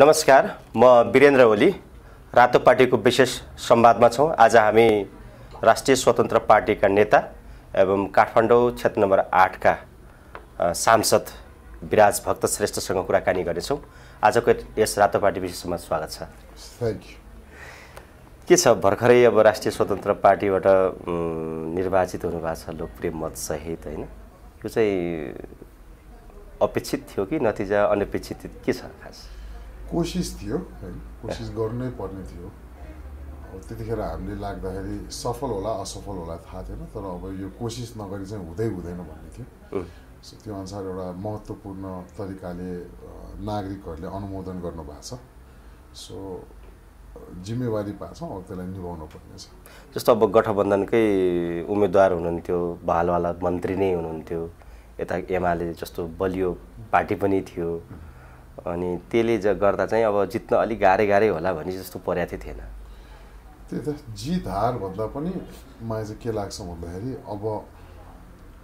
नमस्कार म वीरेन्द्र ओली। रातो पार्टीको विशेष संवादमा छौँ। आज हामी राष्ट्रिय स्वतन्त्र पार्टीका नेता एवं काठमाडौँ क्षेत्र नम्बर आठका सांसद विराज भक्त श्रेष्ठसँग कुराकानी गर्नेछौँ आजको यस रातो पार्टी विशेषमा स्वागत छ। थ्याङ्क यू के छ भर्खरै अब राष्ट्रिय स्वतन्त्र पार्टीबाट निर्वाचित हुनुभएको छ लोकप्रिय मतसहित होइन? यो चाहिँ अपेक्षित थियो कि नतिजा अनपेक्षित के छ खास? कोसिस थियो होइन कोसिस गर्नु पर्ने थियो। अब त्यतिखेर हामीले लाग्दाखेरि सफल होला असफल होला थाहा थिएन तर अब यो कोसिस नगरी चाहिँ हुँदै हुँदैन भन्ने थियो। सो त्यो अनुसार एउटा महत्त्वपूर्ण तरिकाले नागरिकहरूले अनुमोदन गर्नुभएको छ। सो जिम्मेवारी पाएको छौँ अब त्यसलाई निभाउनु पर्ने छ। जस्तो अब गठबन्धनकै उम्मेदवार हुनुहुन्थ्यो भालवाला मन्त्री नै हुनुहुन्थ्यो यता एमाले जस्तो बलियो पार्टी पनि थियो। अनि त्यसले गर्दा चाहिँ अब जित्न अलिक गाह्रै गाह्रै होला भन्ने जस्तो परेको थिएन। त्यही त जित हार भन्दा पनि मलाई चाहिँ के लाग्छ भन्दाखेरि अब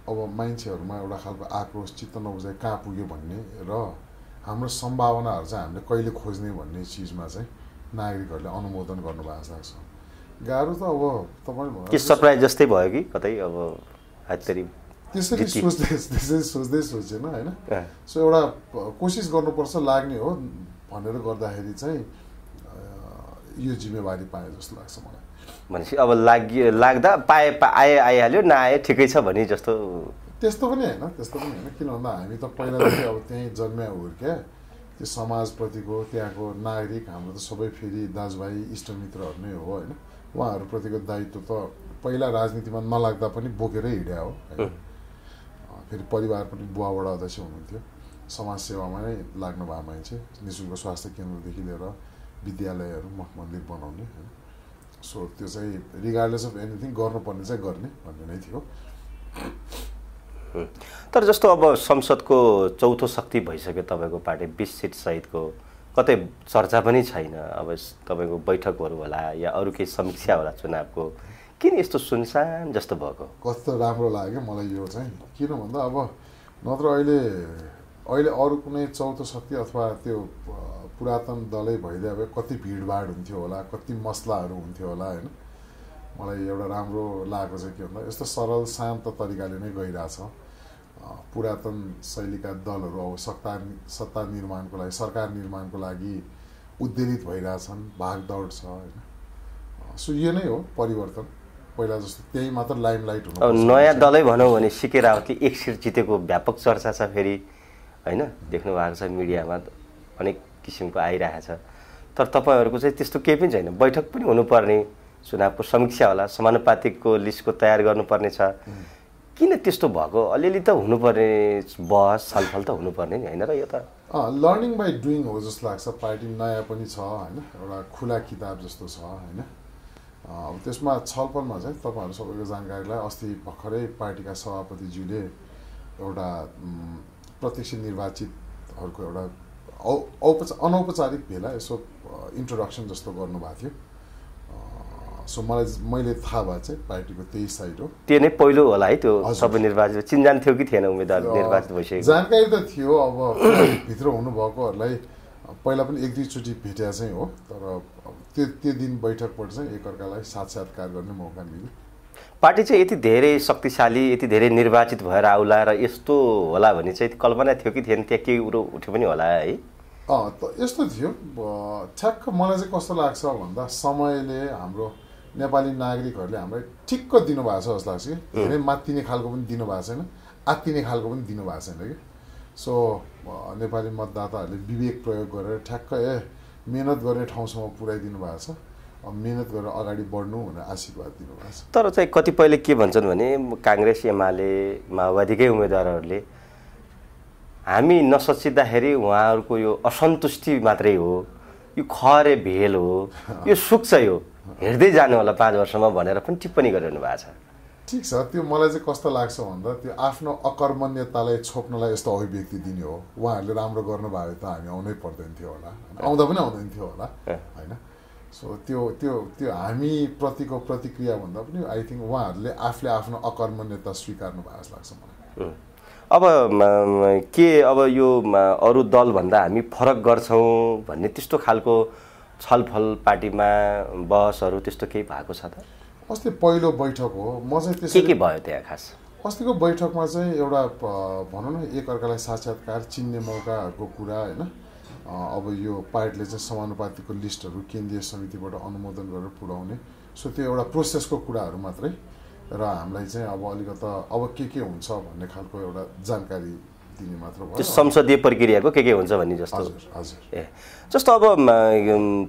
अब मान्छेहरूमा एउटा खालको आक्रोश चित्त नबुझाइ कहाँ पुग्यो भन्ने र हाम्रो सम्भावनाहरू चाहिँ हामीले कहिले खोज्ने भन्ने चिजमा चाहिँ नागरिकहरूले अनुमोदन गर्नुभएको जस्तो लाग्छ। गाह्रो त अब तपाईँले के सरप्राइज जस्तै भयो कि? कतै अब हातरी त्यसरी। सोच्दै त्यसरी सोच्दै सोचेन होइन। सो एउटा कोसिस गर्नुपर्छ लाग्ने हो भनेर गर्दाखेरि चाहिँ यो जिम्मेवारी पाएँ जस्तो लाग्छ मलाई। भनेपछि अब लागि लाग्दा पाए आए आइहाल्यो नआए ठिकै छ भने जस्तो। त्यस्तो पनि होइन त्यस्तो पनि होइन। किन भन्दा हामी त पहिलादेखि अब त्यहीँ जन्म्या हुर्क्या त्यो समाजप्रतिको त्यहाँको नागरिक हाम्रो त सबै फेरि दाजुभाइ इष्टमित्रहरू नै हो होइन? उहाँहरूप्रतिको दायित्व त पहिला राजनीतिमा नलाग्दा पनि बोकेरै हिँड्या हो फेरि परिवार पनि बुवाबाट अध्यक्ष हुनुहुन्थ्यो। समाजसेवामा नै लाग्नु भएको मान्छे नि शुल्क स्वास्थ्य केन्द्रदेखि लिएर विद्यालयहरू मठ मन्दिर बनाउने होइन। सो त्यो चाहिँ रिगार्डलेस अफ एनिथिङ गर्नुपर्ने चाहिँ गर्ने भन्ने नै थियो। तर जस्तो अब संसदको चौथो शक्ति भइसक्यो तपाईँको पार्टी बिस सिट सहितको कतै चर्चा पनि छैन। अब तपाईँको बैठकहरू होला या अरू केही समीक्षा होला चुनावको। किन यस्तो सुनसान जस्तो भएको? कस्तो राम्रो लाग्यो क्या मलाई यो चाहिँ। किन भन्दा अब नत्र अहिले अहिले अरू कुनै चौथो शक्ति अथवा त्यो पुरातन दलै भइदियो भए कति भिडभाड हुन्थ्यो होला कति मसलाहरू हुन्थ्यो होला होइन? मलाई एउटा राम्रो लागेको चाहिँ के भन्दा यस्तो सरल शान्त तरिकाले नै गइरहेछ। पुरातन शैलीका दलहरू अब सत्ता सत्ता निर्माणको लागि सरकार निर्माणको लागि उद्वेलित भइरहेछन् भागदौड छ होइन? सो यो नै हो परिवर्तन। पहिला जस्तो त्यही मात्र लाइमलाइट हुनु अब नयाँ दलै भनौँ भने सिके रावतले एक सिट जितेको व्यापक चर्चा छ फेरि होइन? देख्नु भएको छ मिडियामा अनेक किसिमको आइरहेको छ तर तपाईँहरूको चाहिँ त्यस्तो केही पनि छैन। बैठक पनि हुनुपर्ने चुनावको समीक्षा होला समानुपातिकको लिस्टको तयार गर्नुपर्ने छ। किन त्यस्तो भएको? अलिअलि त हुनुपर्ने बहस छलफल त हुनुपर्ने नि होइन र यो त? लर्निङ बाई डुइङ हो जस्तो लाग्छ। पार्टी नयाँ पनि छ होइन? एउटा खुला किताब जस्तो छ होइन? अब त्यसमा छलफलमा चाहिँ तपाईँहरू सबैको जानकारीलाई अस्ति भर्खरै पार्टीका सभापतिज्यूले एउटा प्रत्यक्ष निर्वाचितहरूको एउटा औ औपचा अनौपचारिक भेला यसो इन्ट्रोडक्सन जस्तो गर्नुभएको थियो। सो मलाई मैले थाहा भए चाहिँ पार्टीको त्यही साइड हो। त्यो नै पहिलो होला है त्यो। सबै निर्वाचित। चिन्जान थियो कि थिएन उम्मेदवार निर्वाचित भइसकेको? जानकारी त थियो अब भित्र हुनुभएकोहरूलाई पहिला पनि एक दुईचोटि भेटेको चाहिँ हो तर त्यो त्यो दिन बैठकबाट चाहिँ एकअर्कालाई साक्षात्कार गर्ने मौका मिल्यो। पार्टी चाहिँ यति धेरै शक्तिशाली यति धेरै निर्वाचित भएर आउला र यस्तो होला भन्ने चाहिँ कल्पना थियो कि थिएन? त्यहाँ केही कुरो उठ्यो पनि होला है? अँ त यस्तो थियो। ठ्याक्क मलाई चाहिँ कस्तो लाग्छ भन्दा समयले हाम्रो नेपाली नागरिकहरूले हामीलाई ठिक्क दिनुभएको छ जस्तो लाग्छ कि। धेरै मात्तिने खालको पनि दिनुभएको छैन आत्तिने खालको पनि दिनुभएको छैन कि। सो नेपाली मतदाताहरूले विवेक प्रयोग गरेर ठ्याक्क ए मिहिनेत गर्ने ठाउँसम्म पुऱ्याइदिनु भएको छ। मिहिनेत गरेर अगाडि बढ्नु भनेर आशीर्वाद दिनुभएको छ। तर चाहिँ कतिपयले के भन्छन् भने काङ्ग्रेस एमाले माओवादीकै उम्मेदवारहरूले हामी नसचिँदाखेरि उहाँहरूको यो असन्तुष्टि मात्रै हो यो खरे भेल हो यो सुक्छ यो हेर्दै जानु होला पाँच वर्षमा भनेर पनि टिप्पणी गरिरहनु भएको छ। ठिक छ त्यो मलाई चाहिँ कस्तो लाग्छ भन्दा त्यो आफ्नो अकर्मण्यतालाई छोप्नलाई यस्तो अभिव्यक्ति दिने हो। उहाँहरूले राम्रो गर्नुभयो त हामी आउनै पर्दैन थियो होला। आउँदा पनि आउँदैन थियो होला होइन? सो त्यो त्यो त्यो हामी प्रतिको प्रतिक्रिया भन्दा पनि आई थिङ्क उहाँहरूले आफूले आफ्नो अकर्मण्यता स्वीकार्नु भएको जस्तो लाग्छ मलाई. अब के अब यो अरू दलभन्दा हामी फरक गर्छौँ भन्ने त्यस्तो खालको छलफल पार्टीमा बहसहरू त्यस्तो केही भएको छ त? अस्ति पहिलो बैठक हो। म चाहिँ त्यसरी के भयो त्यहाँ खास? अस्तिको बैठकमा चाहिँ एउटा भनौँ न एकअर्कालाई साक्षात्कार चिन्ने मौकाहरूको कुरा होइन? अब यो पार्टीले चाहिँ समानुपातिको लिस्टहरू केन्द्रीय समितिबाट अनुमोदन गरेर पुर्याउने सो त्यो एउटा प्रोसेसको कुराहरू मात्रै। र हामीलाई चाहिँ अब अलिकता अब के के हुन्छ भन्ने खालको एउटा जानकारी दिने मात्र त्यो संसदीय प्रक्रियाको के के हुन्छ भन्ने जस्तो। हजुर ए जस्तो अब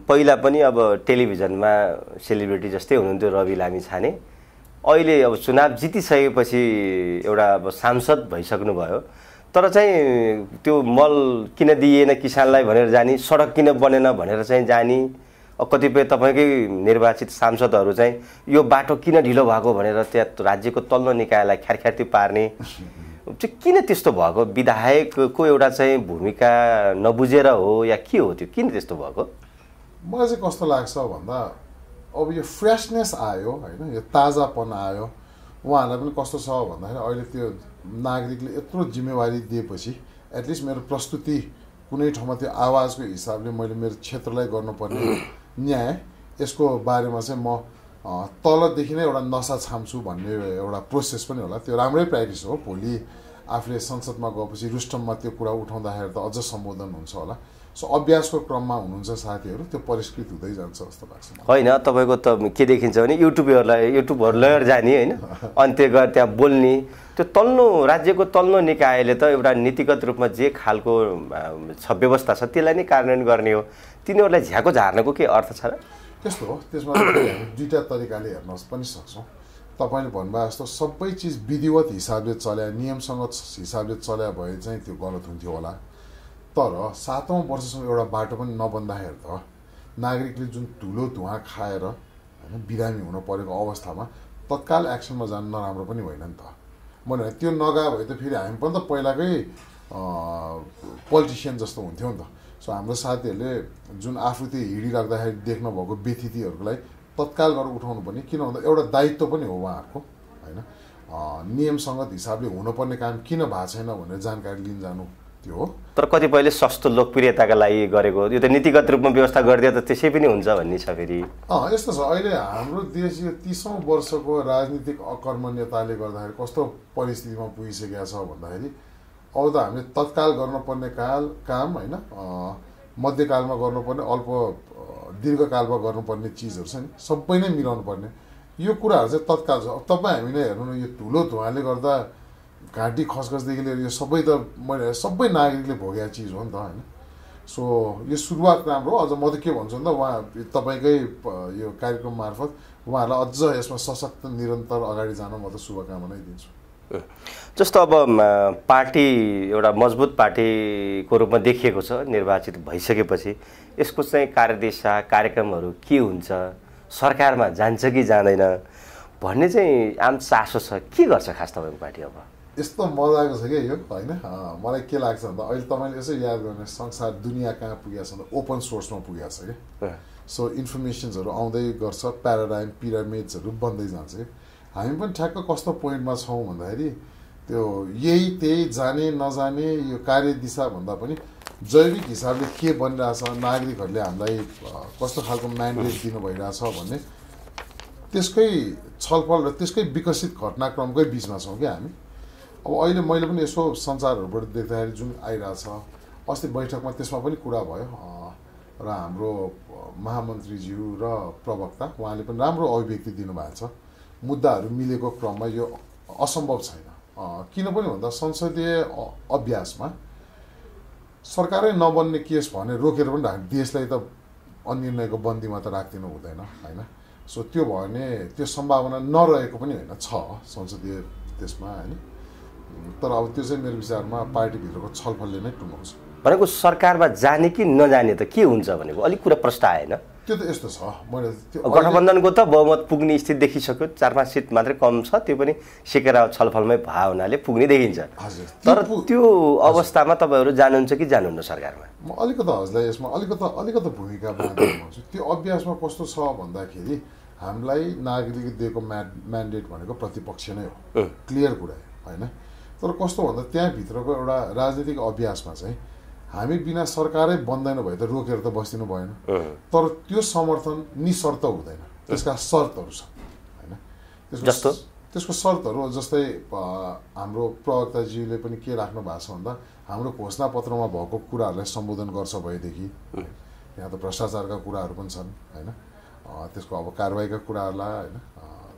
पहिला पनि अब टेलिभिजनमा सेलिब्रिटी जस्तै हुनुहुन्थ्यो रवि लामी छाने। अहिले अब चुनाव जितिसकेपछि एउटा अब सांसद भइसक्नुभयो। तर चाहिँ त्यो मल किन दिइएन किसानलाई भनेर जाने सडक किन बनेन भनेर चाहिँ जाने कतिपय तपाईँकै निर्वाचित सांसदहरू चाहिँ यो बाटो किन ढिलो भएको भनेर त्यहाँ राज्यको तल्लो निकायलाई ख्यारख्यार्ती पार्ने। चाहिँ किन त्यस्तो भएको? विधायकको एउटा चाहिँ भूमिका नबुझेर हो या के हो त्यो? किन त्यस्तो भएको? मलाई चाहिँ कस्तो लाग्छ भन्दा अब यो फ्रेसनेस आयो होइन? यो ताजापन आयो। उहाँहरूलाई पनि कस्तो छ भन्दाखेरि अहिले त्यो नागरिकले यत्रो जिम्मेवारी दिएपछि एटलिस्ट मेरो प्रस्तुति कुनै ठाउँमा त्यो आवाजको हिसाबले मैले मेरो क्षेत्रलाई गर्नुपर्ने न्याय यसको बारेमा चाहिँ म तलदेखि नै एउटा नसा छाम्छु भन्ने एउटा प्रोसेस पनि होला। त्यो राम्रै प्र्याक्टिस हो। भोलि आफूले संसदमा गएपछि रुस्टममा त्यो कुरा उठाउँदाखेरि त अझ सम्बोधन हुन्छ होला। सो अभ्यासको क्रममा हुनुहुन्छ साथीहरू त्यो परिष्कृत हुँदै जान्छ जस्तो लाग्छ। होइन तपाईँको त के देखिन्छ भने युट्युबहरूलाई युट्युबहरू लिएर जाने होइन। अन्त्य गएर त्यहाँ बोल्ने। त्यो तल्लो राज्यको तल्लो निकायले त एउटा नीतिगत रूपमा जे खालको छ व्यवस्था छ त्यसलाई नै कार्यान्वयन गर्ने हो। तिनीहरूलाई झ्याको झार्नको के अर्थ छ र? त्यस्तो हो। त्यसमा दुईवटा तरिकाले हेर्न पनि सक्छौँ। तपाईँले भन्नुभयो जस्तो सबै चिज विधिवत हिसाबले चल्या नियमसँग हिसाबले चल्या भए चाहिँ त्यो गलत हुन्थ्यो होला। तर सातौँ वर्षसम्म एउटा बाटो पनि नबन्दाखेरि त नागरिकले जुन धुलो धुवा खाएर होइन बिरामी हुन परेको अवस्थामा तत्काल एक्सनमा जानु नराम्रो पनि होइन नि त। मैले त्यो नगए भए त फेरि हामी पनि त पहिलाकै पोलिटिसियन जस्तो हुन्थ्यौँ नि त। सो हाम्रो साथीहरूले जुन आफू त्यो हिँडिराख्दाखेरि देख्न भएको व्यथितिहरूलाई तत्काल गरेर उठाउनु पर्ने किन भन्दा एउटा दायित्व पनि हो उहाँहरूको होइन? नियमसङ्गत हिसाबले हुनुपर्ने काम किन भएको छैन भनेर जानकारी लिन जानु त्यो हो। तर कतिपयले सस्तो लोकप्रियताका लागि गरेको यो त नीतिगत रूपमा व्यवस्था गरिदिए त त्यसै पनि हुन्छ भन्ने छ फेरि। अँ यस्तो छ। अहिले हाम्रो देश यो तिसौँ वर्षको राजनीतिक अकर्मण्यताले गर्दाखेरि कस्तो परिस्थितिमा पुगिसकेको छ भन्दाखेरि अब त हामीले तत्काल गर्नुपर्ने काल काम होइन मध्यकालमा गर्नुपर्ने अल्प दीर्घकालमा गर्नुपर्ने चिजहरू छ नि सबै नै मिलाउनु पर्ने यो कुराहरू चाहिँ तत्काल छ। अब तपाईँ हामीले हेर्नु न यो धुलो धुवाले गर्दा घाँटी खसखसदेखि लिएर यो सबै त मैले सबै नागरिकले भोगेको चिज हो नि त होइन। सो यो सुरुवात राम्रो। अझ म त के भन्छु भन्दा उहाँ तपाईँकै यो कार्यक्रम मार्फत उहाँहरूलाई अझ यसमा सशक्त निरन्तर अगाडि जान म त शुभकामना दिन्छु। जस्तो अब पार्टी एउटा मजबुत पार्टीको रूपमा देखिएको छ निर्वाचित भइसकेपछि यसको चाहिँ कार्यदिशा कार्यक्रमहरू के हुन्छ सरकारमा जान्छ कि जाँदैन भन्ने चाहिँ आम चासो छ। के गर्छ खास तपाईँको पार्टी अब? यस्तो मजाको छ क्या यो? होइन? मलाई के लाग्छ भन्दा अहिले तपाईँले यसो याद गर्ने संसार दुनियाँ कहाँ पुगेको छ भन्दा ओपन सोर्समा पुगेको छ क्या सो इन्फर्मेसन्सहरू आउँदै गर्छ प्याराडाइम पिरामिड्सहरू बन्दै जान्छ कि? हामी पनि ठ्याक्क कस्तो पोइन्टमा छौँ भन्दाखेरि त्यो यही त्यही जाने नजाने यो कार्यदिशा भन्दा पनि जैविक हिसाबले के बनिरहेछ नागरिकहरूले हामीलाई कस्तो खालको म्यान्डेट दिनु भइरहेछ भन्ने त्यसकै छलफल र त्यसकै विकसित घटनाक्रमकै बिचमा छौँ क्या हामी। अब अहिले मैले पनि यसो सञ्चारहरूबाट देख्दाखेरि जुन आइरहेछ अस्ति बैठकमा त्यसमा पनि कुरा भयो र हाम्रो महामन्त्रीज्यू र प्रवक्ता उहाँले पनि राम्रो अभिव्यक्ति दिनुभएको छ। मुद्दाहरू मिलेको क्रममा यो असम्भव छैन। किन पनि भन्दा संसदीय अभ्यासमा सरकारै नबन्ने केस भने रोकेर पनि राख देशलाई त अनिर्णयको बन्दीमा त राखिदिनु हुँदैन होइन? सो त्यो भयो भने त्यो सम्भावना नरहेको पनि होइन छ संसदीय त्यसमा होइन? तर अब त्यो चाहिँ मेरो विचारमा पार्टीभित्रको छलफलले नै टुङ्गाउँछ। भनेको सरकारमा जाने कि नजाने त के हुन्छ भनेको अलिक कुरा प्रश्न आएन। त्यो त यस्तो छ। मैले गठबन्धनको त बहुमत पुग्ने स्थिति देखिसक्यो। चार पाँच सिट मात्रै कम छ त्यो पनि सिकेर छलफलमै भयो हुनाले पुग्ने देखिन्छ। हजुर। तर त्यो अवस्थामा तपाईँहरू जानुहुन्छ कि जानुहुन्न सरकारमा? म अलिकता हजुरलाई यसमा अलिकता अलिकता भूमिका भन्छु त्यो अभ्यासमा कस्तो छ भन्दाखेरि हामीलाई नागरिकले दिएको म्या म्यान्डेट भनेको प्रतिपक्ष नै हो। क्लियर कुरा होइन? तर कस्तो भन्दा त्यहाँभित्रको एउटा राजनीतिक अभ्यासमा चाहिँ हामी बिना सरकारै बन्दैन भए त रोकेर त बसिदिनु भएन। तर त्यो समर्थन निशर्त हुँदैन। त्यसका शर्तहरू छन् होइन? त्यसको? त्यसको शर्तहरू जस्तै हाम्रो प्रवक्ताजीले पनि के राख्नु भएको छ भन्दा हाम्रो घोषणापत्रमा भएको कुराहरूलाई सम्बोधन गर्छ भएदेखि यहाँ त भ्रष्टाचारका कुराहरू पनि छन् होइन? त्यसको अब कारवाहीका कुराहरूलाई होइन?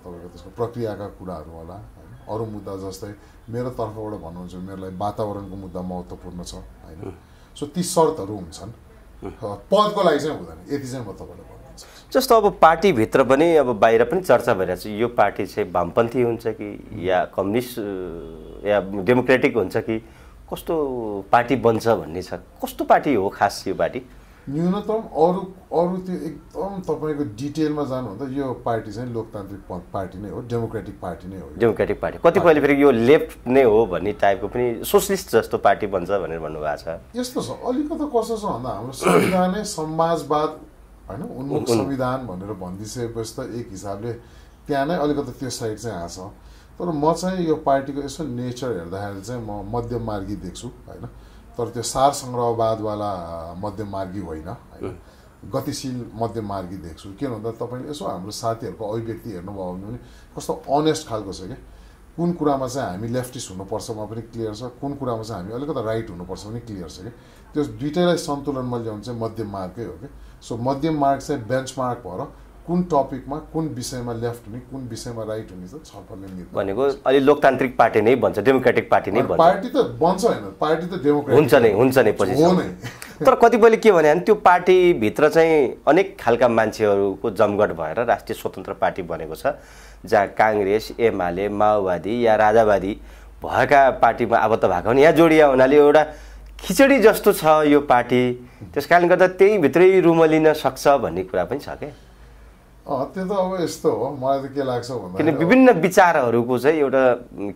तपाईँको त्यसको प्रक्रियाका कुराहरू होला होइन? अरू मुद्दा जस्तै मेरो तर्फबाट भन्नुहुन्छ भने मेरो लागि वातावरणको मुद्दा महत्त्वपूर्ण छ होइन? सो ती शर्तहरू हुन्छन् पदको लागि चाहिँ हुँदैन। यति चाहिँ म तपाईँलाई जस्तो अब पार्टीभित्र पनि अब बाहिर पनि चर्चा भइरहेको छ यो पार्टी चाहिँ वामपन्थी हुन्छ कि या कम्युनिस्ट या डेमोक्रेटिक हुन्छ कि कस्तो पार्टी बन्छ भन्ने छ? कस्तो पार्टी हो खास यो पार्टी? न्यूनतम अरू अरू त्यो एकदम तपाईँको डिटेलमा जानुभन्दा यो पार्टी चाहिँ लोकतान्त्रिक पार्टी नै हो डेमोक्रेटिक पार्टी नै हो। Democratic party. कतिपयले फेरि यो लेफ्ट नै हो भन्ने टाइपको पनि सोसलिस्ट जस्तो पार्टी बन्छ भनेर भन्नुभएको छ। यस्तो छ अलिकति कस्तो छ भन्दा हाम्रो संविधानै समाजवाद होइन उन्मुख संविधान भनेर भनिदिइसकेपछि त एक हिसाबले त्यहाँ नै अलिकति त्यो साइड चाहिँ आएको छ। तर म चाहिँ यो पार्टीको यसो नेचर हेर्दाखेरि चाहिँ म मध्यममार्गी देख्छु होइन। तर त्यो सार सङ्ग्रहवादवाला मध्यममार्गी होइन होइन। गतिशील मध्यममार्गी देख्छु। किन भन्दा तपाईँले यसो हाम्रो साथीहरूको अभिव्यक्ति हेर्नुभयो भने कस्तो अनेस्ट खालको छ क्या। कुन कुरामा चाहिँ हामी लेफ्टिस्ट हुनुपर्छमा पनि क्लियर छ कुन कुरामा चाहिँ हामी अलिकति राइट हुनुपर्छ पनि क्लियर छ कि त्यो दुइटैलाई सन्तुलनमा ल्याउनु चाहिँ मध्यम मार्गकै हो कि सो मध्यम मार्ग चाहिँ बेन्च मार्क भएर कुन टपिकमा कुन विषयमा लेफ्ट हुने कुन विषयमा राइट हुने चाहिँ छलफलले भनेको अलि लोकतान्त्रिक पार्टी नै भन्छ डेमोक्रेटिक पार्टी नै भन्छ। पार्टी त बन्छ होइन पार्टी त डेमोक्रेटिक हुन्छ नै हुन्छ नै हो नै। तर कतिपयले के भने त्यो पार्टीभित्र चाहिँ अनेक खालका मान्छेहरूको जमघट भएर राष्ट्रिय स्वतन्त्र पार्टी बनेको छ जहाँ काङ्ग्रेस एमाले माओवादी या राजावादी भएका पार्टीमा आबद्ध भएको हुन्। यहाँ जोडिया हुनाले एउटा खिचडी जस्तो छ यो पार्टी। त्यस कारणले गर्दा त्यही भित्रै रुमलिन सक्छ भन्ने कुरा पनि छ क्या त्यो त अब यस्तो हो मलाई त के लाग्छ किन भन्दा विभिन्न विचारहरूको चाहिँ एउटा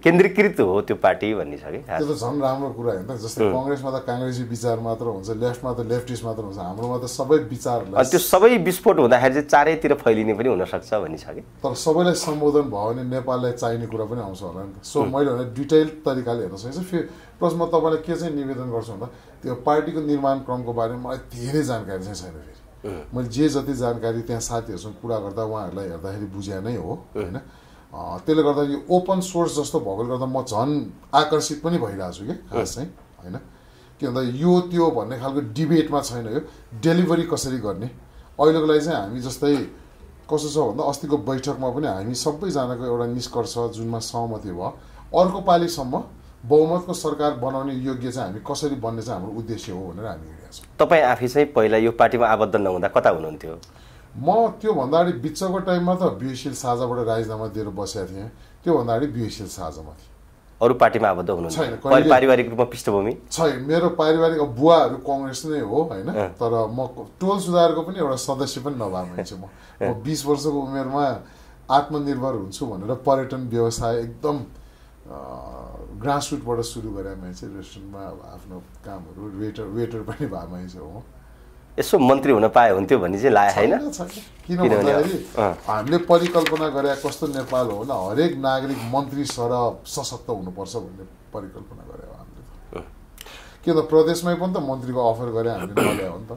केन्द्रीकृत हो त्यो पार्टी भन्ने छ कि त्यो त झन् राम्रो कुरा होइन जस्तै कङ्ग्रेसमा त काङ्ग्रेसी विचार मात्र हुन्छ लेफ्टमा त लेफ्टिस्ट मात्र हुन्छ हाम्रोमा त सबै विचारहरूलाई त्यो सबै विस्फोट हुँदाखेरि चाहिँ चारैतिर फैलिने पनि हुनसक्छ भन्ने छ कि तर सबैलाई सम्बोधन भयो भने नेपाललाई चाहिने कुरा पनि आउँछ होला नि त। सो मैले भने डिटेल तरिकाले हेर्न सकिन्छ। फेरि प्लस म तपाईँलाई के चाहिँ निवेदन गर्छु भन्दा त्यो पार्टीको निर्माण क्रमको बारेमा मलाई धेरै जानकारी चाहिँ छैन फेरि। मैले जे जति जानकारी त्यहाँ साथीहरूसँग कुरा गर्दा उहाँहरूलाई हेर्दाखेरि बुझ्या नै हो होइन? त्यसले गर्दा यो ओपन सोर्स जस्तो भएकोले गर्दा म झन् आकर्षित पनि भइरहेको छु कि खास चाहिँ होइन? के भन्दा यो त्यो भन्ने खालको डिबेटमा छैन यो डेलिभरी कसरी गर्ने? अहिलेको लागि चाहिँ हामी जस्तै कस्तो छ भन्दा अस्तिको बैठकमा पनि हामी सबैजनाको एउटा निष्कर्ष जुनमा सहमति भयो। अर्को पालिसम्म बहुमतको सरकार बनाउने योग्य चाहिँ हामी कसरी बन्ने चाहिँ हाम्रो उद्देश्य हो भनेर हामी हिँडेका छौँ। तपाईँ आफै चाहिँ पहिला यो पार्टीमा आबद्ध नहुँदा कता हुनुहुन्थ्यो? म त्योभन्दा अगाडि बिचको टाइममा त बिएसएल साझाबाट राजीनामा दिएर बसेको थिएँ। त्योभन्दा अगाडि बिएसएल साझामा थिएँ। अरू पार्टीमा आबद्ध छैन, परि- पारिवारिक रूपमा पृष्ठभूमि? छै मेरो पारिवारिक बुवाहरू कङ्ग्रेस नै हो होइन। तर म टोल सुधारको पनि एउटा सदस्य पनि नभए मान्छे म। म बिस वर्षको उमेरमा आत्मनिर्भर हुन्छु भनेर पर्यटन व्यवसाय एकदम ग्रासरुटबाट सुरु गरे मान्छे रेस्टुरेन्टमा अब आफ्नो कामहरू वेटर वेटर पनि भए मान्छे हो यसो मन्त्री हुन पाए हुन्थ्यो भन्ने चाहिँ होइन छैन। किन भन्दाखेरि। हामीले परिकल्पना गरे कस्तो नेपाल हो भने हरेक नागरिक मन्त्री सरह सशक्त हुनुपर्छ भन्ने परिकल्पना गरे हामीले त के त प्रदेशमै पनि त मन्त्रीको अफर गरे हामीले नल्यायो हो नि त.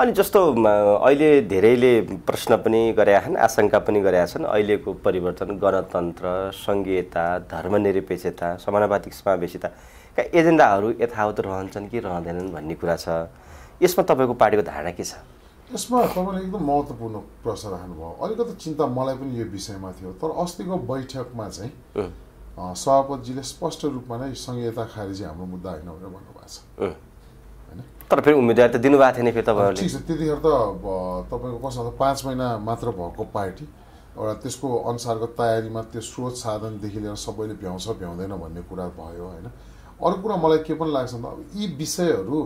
अनि जस्तो अहिले धेरैले प्रश्न पनि गरेका छन् आशंका पनि गरेका छन्। अहिलेको परिवर्तन गणतन्त्र सङ्घीयता धर्मनिरपेक्षता समानुपातिक समावेशिताका एजेन्डाहरू यथावत रहन्छन् कि रहँदैनन् भन्ने कुरा छ। यसमा तपाईँको पार्टीको धारणा के छ? यसमा तपाईँले एकदम महत्त्वपूर्ण प्रश्न राख्नुभयो। अलिकति चिन्ता मलाई पनि यो विषयमा थियो। तर अस्तिको बैठकमा चाहिँ सभापतिजीले स्पष्ट रूपमा नै संहिता खारेजी हाम्रो मुद्दा होइन भनेर भन्नुभएको छ। तर फेरि उम्मेदवार त दिनुभएको थिएन फेरि तपाईँहरूले। ठिक छ त्यतिखेर त तपाईँको कस्तो पाँच महिना मात्र भएको पार्टी। एउटा त्यसको अनुसारको तयारीमा त्यो स्रोत साधनदेखि लिएर सबैले भ्याउँछ भ्याउँदैन भन्ने कुरा भयो होइन। अरू कुरा मलाई के पनि लाग्छ भन्दा अब यी विषयहरू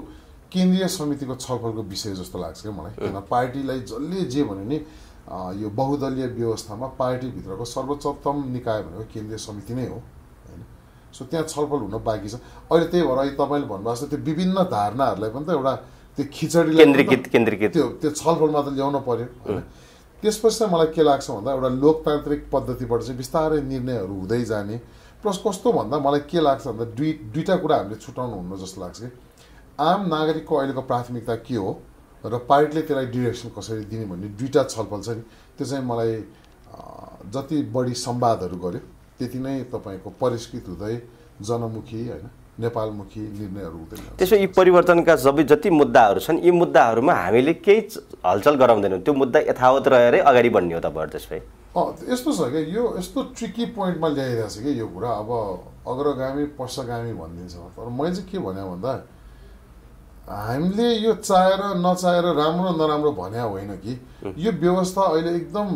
केन्द्रीय समितिको छलफलको विषय जस्तो लाग्छ क्या मलाई। किन पार्टीलाई जसले जे भन्यो नि यो बहुदलीय व्यवस्थामा पार्टीभित्रको सर्वोच्चतम निकाय भनेको केन्द्रीय समिति नै हो। सो त्यहाँ छलफल हुन बाँकी छ। अहिले त्यही भएर अहिले तपाईँले भन्नुभएको जस्तो त्यो विभिन्न धारणाहरूलाई पनि त एउटा त्यो खिचडीलाई त- केन्द्रीकृत केन्द्रीकृत। त्यो त्यो छलफलमा त ल्याउनु पर्यो होइन? त्यसपछि चाहिँ मलाई के लाग्छ भन्दा एउटा लोकतान्त्रिक पद्धतिबाट चाहिँ बिस्तारै निर्णयहरू हुँदै जाने। प्लस कस्तो भन्दा मलाई के लाग्छ भन्दा दुई दुईवटा कुरा हामीले छुट्याउनु हुन्न जस्तो लाग्छ कि आम नागरिकको अहिलेको प्राथमिकता के हो र पार्टीले त्यसलाई डिरेक्सन कसरी दिने भन्ने दुईवटा छलफल छ नि त्यो चाहिँ मलाई जति बढी संवादहरू गर्यो। त्यति नै तपाईँको परिष्कृत हुँदै जनमुखी होइन नेपालमुखी निर्णयहरू हुँदैन त्यसो यी परिवर्तनका सबै जति मुद्दाहरू छन् यी मुद्दाहरूमा हामीले केही हलचल गराउँदैनौँ। त्यो मुद्दा यथावत रहेरै अगाडि बढ्ने हो तपाईँहरू त्यसै यस्तो छ क्या यो यस्तो ट्रिकी पोइन्टमा ल्याइरहेको छ कि यो कुरा अब अग्रगामी पश्चगामी भनिदिन्छ। तर मैले चाहिँ के भने भन्दा हामीले यो चाहेर नचाहेर राम्रो नराम्रो भने होइन कि यो व्यवस्था अहिले एकदम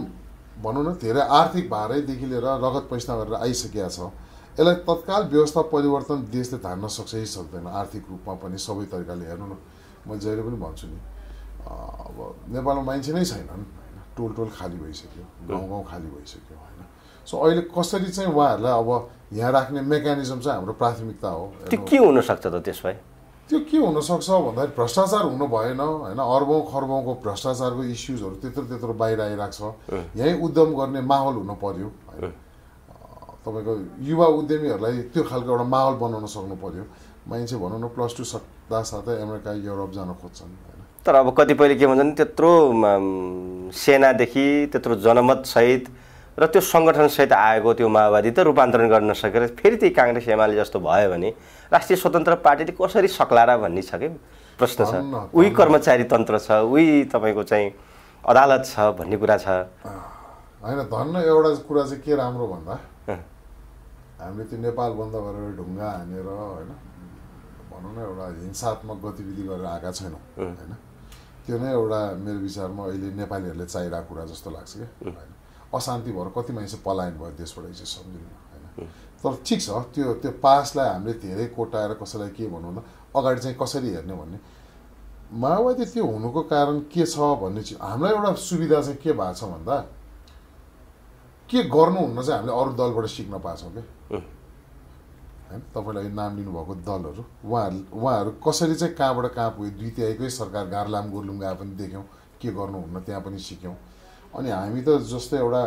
भनौँ न धेरै आर्थिक भारैदेखि लिएर रगत पैसा गरेर आइसकेका छ। यसलाई तत्काल व्यवस्था परिवर्तन देशले धान्न सक्छ कि सक्दैन। आर्थिक रूपमा पनि सबै तरिकाले हेर्नु न म जहिले पनि भन्छु नि अब नेपालमा मान्छे नै छैनन् होइन। टोल टोल खाली भइसक्यो गाउँ गाउँ खाली भइसक्यो होइन। सो अहिले कसरी चाहिँ उहाँहरूलाई अब यहाँ राख्ने मेकानिजम चाहिँ हाम्रो प्राथमिकता हो। त्यो के हुनसक्छ त त्यसमा? त्यो के हुनसक्छ भन्दाखेरि भ्रष्टाचार हुनु भएन होइन? अर्बौँ खर्बौँको भ्रष्टाचारको इस्युजहरू त्यत्रो त्यत्रो बाहिर आइरहेको छ। यहीँ उद्यम गर्ने माहौल हुनु पर्यो होइन? तपाईँको युवा उद्यमीहरूलाई त्यो खालको एउटा माहौल बनाउन सक्नु पर्यो। मान्छे भनौँ न प्लस टू सक्दा साथै अमेरिका युरोप जान खोज्छन् होइन? तर अब कतिपयले के भन्छन् त्यत्रो सेनादेखि त्यत्रो जनमतसहित र त्यो सङ्गठनसहित आएको त्यो माओवादी त रूपान्तरण गर्न नसकेर फेरि त्यही काङ्ग्रेस एमाले जस्तो भयो भने राष्ट्रिय स्वतन्त्र पार्टीले कसरी सक्ला र भन्ने छ कि प्रश्न छ। उही कर्मचारी तन्त्र छ उही तपाईँको चाहिँ अदालत छ भन्ने कुरा छ। होइन धन्न एउटा कुरा चाहिँ के राम्रो भन्दा। हामीले त्यो नेपाल बन्द गरेर ढुङ्गा हानेर होइन भनौँ न एउटा हिंसात्मक गतिविधि गरेर आएका छैनौँ होइन। त्यो नै एउटा मेरो विचारमा अहिले नेपालीहरूले चाहिरहेको कुरा जस्तो लाग्छ क्या। होइन। अशान्ति भएर कति मान्छे पलायन भयो देशबाट चाहिँ सम्झिनु होइन? तर ठिक छ त्यो त्यो पासलाई हामीले धेरै कोटाएर कसैलाई के भनौँ न अगाडि चाहिँ कसरी हेर्ने भन्ने। माओवादी त्यो हुनुको कारण के छ भन्ने चाहिँ हामीलाई एउटा सुविधा चाहिँ के भएको छ भन्दा के गर्नुहुन्न चाहिँ हामीले अरू दलबाट सिक्न पाछौँ क्या होइन? तपाईँलाई नाम लिनुभएको दलहरू उहाँहरू उहाँहरू कसरी चाहिँ कहाँबाट कहाँ पुग्यो दुई तिहाईकै सरकार गार्लाम गुर्लुङ गए पनि देख्यौँ के गर्नुहुन्न त्यहाँ पनि सिक्यौँ। अनि हामी त जस्तै एउटा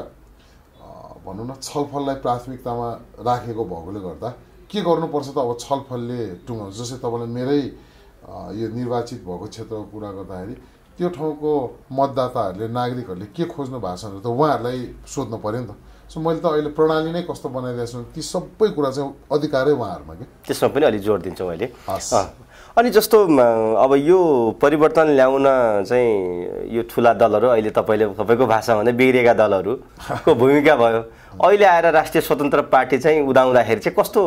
भनौँ न छलफललाई प्राथमिकतामा राखेको भएकोले गर्दा के गर्नुपर्छ त अब छलफलले टुङ्गाउँछ जस्तै तपाईँलाई मेरै यो निर्वाचित भएको क्षेत्रको कुरा गर्दाखेरि त्यो ठाउँको मतदाताहरूले नागरिकहरूले के खोज्नु भएको छ भने त उहाँहरूलाई सोध्नु पऱ्यो नि त। सो मैले त अहिले प्रणाली नै कस्तो बनाइदिएको छु ती सबै कुरा चाहिँ अधिकारै उहाँहरूमा कि? त्यसमा पनि अलिक जोड दिन्छौँ अहिले। अनि जस्तो अब यो परिवर्तन ल्याउन चाहिँ यो ठुला दलहरू अहिले तपाईँले तपाईँको भाषा भन्दा बिग्रिएका दलहरूको भूमिका भयो। अहिले आएर राष्ट्रिय स्वतन्त्र पार्टी चाहिँ उदाउँदाखेरि चाहिँ कस्तो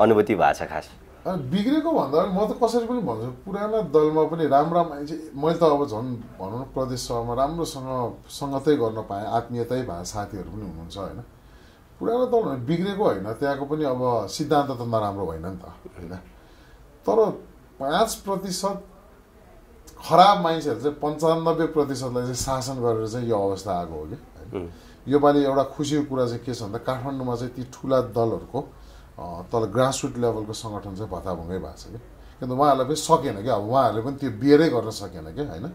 अनुभूति भएको छ खास? बिग्रेको भन्दा म त कसरी पनि भन्छु पुराना दलमा पनि राम्रा मान्छे मैले त अब झन् भनौँ न प्रदेश सभामा राम्रोसँग सङ्गतै गर्न पाएँ आत्मीयतै भए साथीहरू पनि हुनुहुन्छ होइन। पुरानो दल बिग्रेको होइन त्यहाँको पनि अब सिद्धान्त त नराम्रो होइन नि त होइन। तर पाँच प्रतिशत खराब मान्छेहरू चाहिँ पन्चानब्बे प्रतिशतलाई चाहिँ शासन गरेर चाहिँ यो अवस्था आएको हो कि? योपालि एउटा खुसीको कुरा चाहिँ के छ भन्दा काठमाडौँमा चाहिँ ती ठुला दलहरूको तल ग्रासरुट लेभलको सङ्गठन चाहिँ भत्ताभङ्गै भएको छ कि? किनभने उहाँहरूलाई पनि सकेन क्या। अब उहाँहरूले पनि त्यो बियरै गर्न सकेन क्या होइन?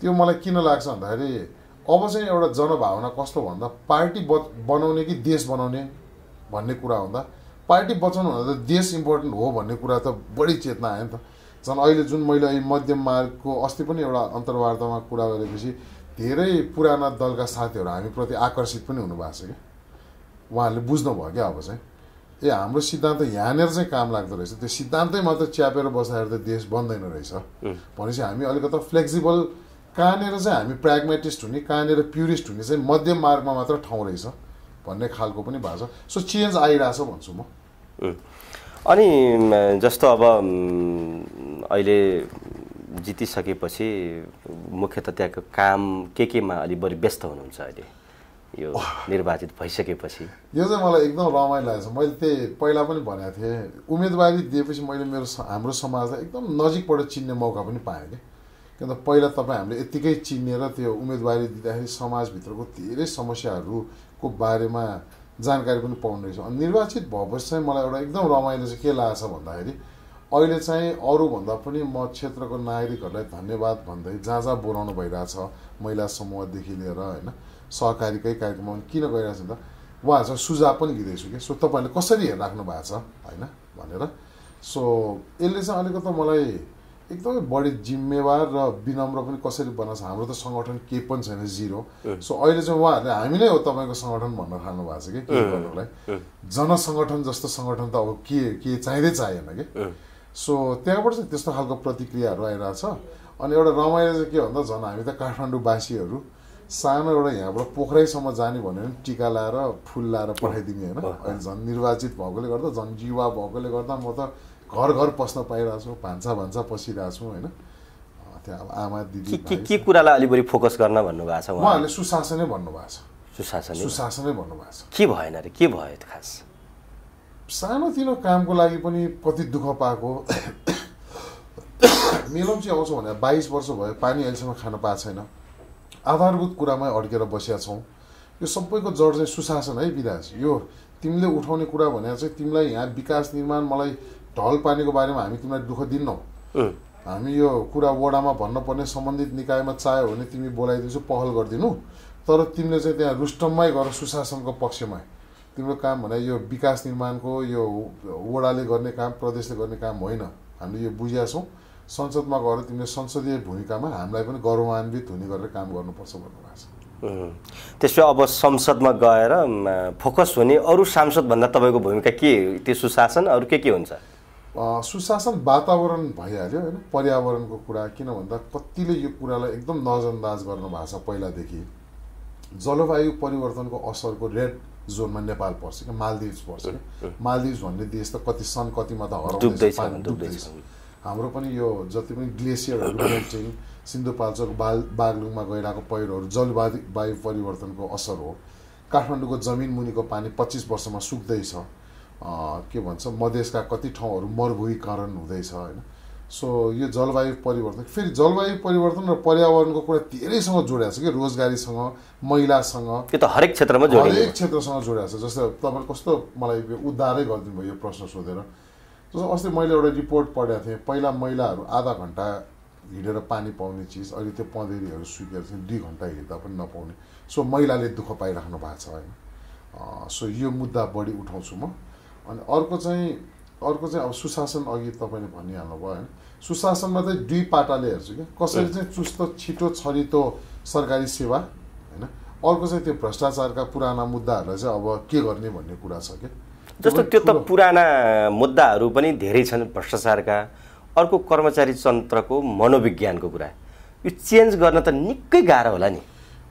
त्यो मलाई किन लाग्छ भन्दाखेरि अब चाहिँ एउटा जनभावना कस्तो भन्दा पार्टी ब बनाउने कि देश बनाउने भन्ने कुरा हुँदा पार्टी बचाउनु भन्दा त देश इम्पोर्टेन्ट हो भन्ने कुरा त बढी चेतना आयो नि त। झन् अहिले जुन मैले अहिले मध्यम मार्गको अस्ति पनि एउटा अन्तर्वार्तामा कुरा गरेपछि धेरै पुराना दलका साथीहरू हामीप्रति आकर्षित पनि हुनुभएको छ क्या। उहाँहरूले बुझ्नुभयो क्या अब चाहिँ। ए हाम्रो सिद्धान्त यहाँनिर चाहिँ काम लाग्दो रहेछ। त्यो सिद्धान्तै मात्र च्यापेर बस्दाखेरि त देश बन्दैन रहेछ। भनेपछि हामी अलिकति फ्लेक्सिबल कहाँनिर चाहिँ हामी प्र्याग्मेटिस्ट हुने कहाँनिर प्युरिस्ट हुने चाहिँ मध्यम मार्गमा मात्र ठाउँ रहेछ। भन्ने खालको पनि भएको छ। सो चेन्ज आइरहेछ भन्छु म. अनि जस्तो अब अहिले जितिसकेपछि मुख्यतः त्यहाँको काम के केमा अलिक बढी व्यस्त हुनुहुन्छ अहिले? यो निर्वाचित भइसकेपछि। यो चाहिँ मलाई एकदम रमाइलो लागेको छ। मैले त्यही पहिला पनि भनेको थिएँ। उम्मेदवारी दिएपछि मैले मेरो हाम्रो समाजलाई एकदम नजिकबाट चिन्ने मौका पनि पाएँ कि। किन त पहिला तपाईँ हामीले यत्तिकै चिनेर त्यो उम्मेदवारी दिँदाखेरि समाजभित्रको धेरै समस्याहरूको बारेमा जानकारी पनि पाउने रहेछ अनि निर्वाचित भएपछि चाहिँ मलाई एउटा एकदम रमाइलो चाहिँ के लागेको छ भन्दाखेरि अहिले चाहिँ अरूभन्दा पनि म क्षेत्रको नागरिकहरूलाई धन्यवाद भन्दै जहाँ जहाँ बोलाउनु भइरहेछ महिला समूहदेखि लिएर होइन सहकारीकै कार्यक्रममा किन गइरहेछ भन्दा उहाँहरूसँग सुझाव पनि लिँदैछु कि? सो तपाईँहरूले कसरी हेरिराख्नु भएको छ होइन भनेर। सो यसले चाहिँ अलिकति मलाई एकदमै बढी जिम्मेवार र विनम्र पनि कसरी बनाएको छ हाम्रो त सङ्गठन केही पनि छैन जिरो सो अहिले चाहिँ उहाँहरूले हामी नै हो तपाईँको सङ्गठन भन्न थाल्नु भएको छ कि के गर्नुलाई? जनसङ्गठन जस्तो सङ्गठन त अब के के चाहिँदै चाहिएन कि? सो त्यहाँबाट चाहिँ त्यस्तो खालको प्रतिक्रियाहरू आइरहेछ। अनि एउटा रमाइलो चाहिँ के भन्दा झन् हामी त काठमाडौँवासीहरू सानो एउटा यहाँबाट पोखराईसम्म जाने भन्यो भने टिका लाएर फुल लाएर पठाइदिने होइन? अहिले झन् निर्वाचित भएकोले गर्दा झन् युवा भएकोले गर्दा म त घर घर पस्न पाइरहेको छु भान्सा भान्सा पसिरहेको छु होइन त्यहाँ अब आमा दिदी के कुरालाई अलिक बढी फोकस गर्न भन्नुभएको छ उहाँ उहाँहरूले सुशासनै भन्नुभएको छ। सुशासन? सुशासनै भन्नुभएको छ। के भएन अरे? के भयो खास? सानोतिनो कामको लागि पनि कति दुःख पाएको। मेलम चाहिँ आउँछ भने बाइस वर्ष भयो पानी अहिलेसम्म खान पाएको छैन। आधारभूत कुरामै अड्केर बसेका छौँ। यो सबैको जड चाहिँ सुशासन है विराज यो तिमीले उठाउने कुरा भनेर चाहिँ तिमीलाई यहाँ विकास निर्माण मलाई ढल पानीको बारेमा हामी तिमीलाई दुःख दिन्नौ। हामी यो कुरा वडामा भन्नुपर्ने सम्बन्धित निकायमा चाह्यो भने तिमी बोलाइदिन्छु पहल गरिदिनु। तर तिमीले चाहिँ त्यहाँ रुस्टममै गर सुशासनको पक्षमा। तिम्रो काम भने यो विकास निर्माणको यो वडाले गर्ने काम प्रदेशले गर्ने काम होइन। हामीले यो बुझेका छौँ। संसदमा गएर तिमीले संसदीय भूमिकामा हामीलाई पनि गौरवान्वित हुने गरेर काम गर्नुपर्छ भन्नुभएको छ. त्यसो अब संसदमा गएर फोकस हुने अरू सांसदभन्दा तपाईँको भूमिका के? त्यो सुशासन अरू के के हुन्छ? सुशासन वातावरण भइहाल्यो होइन पर्यावरणको कुरा किन भन्दा कतिले यो कुरालाई एकदम नजरअन्दाज गर्नु भएको छ पहिलादेखि। जलवायु परिवर्तनको असरको रेड जोनमा नेपाल पर्छ क्या मालदिभ्स पर्छ क्या मालदिभ्स भन्ने देश त कति सन् कतिमा त हराउँदैछ पानी डुब्दैछ। हाम्रो पनि यो जति पनि ग्लेसियरहरू मेल्टिङ सिन्धुपाल्चोक बाल बागलुङमा गइरहेको पहिरोहरू जलवायु वायु परिवर्तनको असर हो। काठमाडौँको जमिन मुनिको पानी पच्चिस वर्षमा सुक्दैछ। के भन्छ मधेसका कति ठाउँहरू मरुभूमिकरण हुँदैछ होइन? सो यो जलवायु परिवर्तन फेरि जलवायु परिवर्तन र पर्यावरणको कुरा धेरैसँग जोडिएको छ कि रोजगारीसँग महिलासँग। त्यो त हरेक क्षेत्रमा हरेक क्षेत्रसँग जोडिएको छ। जस्तै तपाईँले कस्तो मलाई यो उद्धारै गरिदिनु भयो यो प्रश्न सोधेर। जस्तो अस्ति मैले एउटा रिपोर्ट पढेको थिएँ पहिला महिलाहरू आधा घन्टा हिँडेर पानी पाउने चिज अहिले त्यो पँधेरीहरू सुकेर चाहिँ दुई घन्टा हिँड्दा पनि नपाउने। सो महिलाले दुःख पाइराख्नु भएको छ होइन? सो यो मुद्दा बढी उठाउँछु म। अनि अर्को चाहिँ अर्को चाहिँ अब सुशासन अघि तपाईँले भनिहाल्नु भयो होइन। सुशासनमा चाहिँ दुई पाटाले हेर्छु क्या। कसरी चाहिँ चुस्त छिटो छरितो सरकारी सेवा होइन? अर्को चाहिँ त्यो भ्रष्टाचारका पुराना मुद्दाहरूलाई चाहिँ अब के गर्ने भन्ने कुरा छ क्या। जस्तो त्यो त पुराना मुद्दाहरू पनि धेरै छन् भ्रष्टाचारका। अर्को कर्मचारी तन्त्रको मनोविज्ञानको कुरा। यो चेन्ज गर्न त निकै गाह्रो होला नि।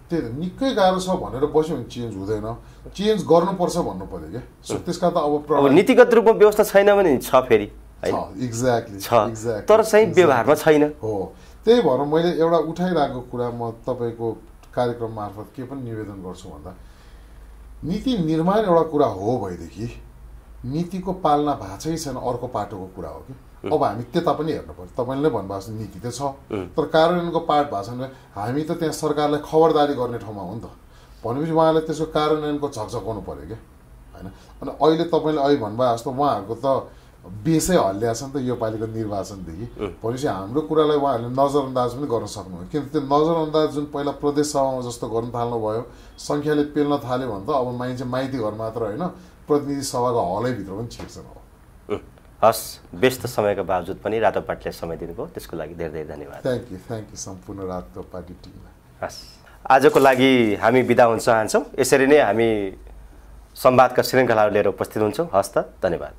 त्यही त निकै गाह्रो छ भनेर बस्यो भने चेन्ज हुँदैन चेन्ज गर्नुपर्छ भन्नु पऱ्यो क्या सो त्यसका त अब नीतिगत रूपमा व्यवस्था छैन भने छ फेरि एक्ज्याक्टली छ तर चाहिँ व्यवहारमा छैन हो त्यही भएर मैले एउटा उठाइरहेको कुरा म तपाईँको कार्यक्रम मार्फत के पनि निवेदन गर्छु भन्दा नीति निर्माण एउटा कुरा हो भएदेखि नीतिको पालना भएको छैन अर्को पाटोको कुरा हो कि अब हामी त्यता पनि हेर्नु पर्छ तपाईँले नै भन्नुभएको छ नीति त छ। तर कार्यान्वयनको पार्ट भएको छैन हामी त त्यहाँ सरकारलाई खबरदारी गर्ने ठाउँमा हो नि त। भनेपछि उहाँले त्यसको कार्यान्वयनको झकझकाउनु पऱ्यो क्या। होइन? अनि अहिले तपाईँले अहिले भन्नुभयो जस्तो उहाँहरूको त बेसै हल्लिया छ नि त योपालिको निर्वाचनदेखि। भनेपछि हाम्रो कुरालाई उहाँहरूले नजरअन्दाज पनि गर्न सक्नुभयो किन त्यो नजरअन्दाज जुन पहिला प्रदेश सभामा जस्तो गर्न थाल्नुभयो सङ्ख्याले पेल्न थाल्यो भने त अब मान्छे माइती घर मात्र होइन। प्रतिनिधि सभाको हलैभित्र पनि छिर्छन् हस् व्यस्त समयको बावजुद पनि रातो पार्टीले समय दिनुभयो। त्यसको लागि धेरै धेरै धन्यवाद। थ्याङ्क यू थ्याङ्क यू सम्पूर्ण रातको पार्टी टिमलाई। हस्। आजको लागि हामी बिदा हुन चाहन्छौँ। यसरी नै हामी संवादका श्रृङ्खलाहरू लिएर उपस्थित हुन्छौँ। हस् त धन्यवाद।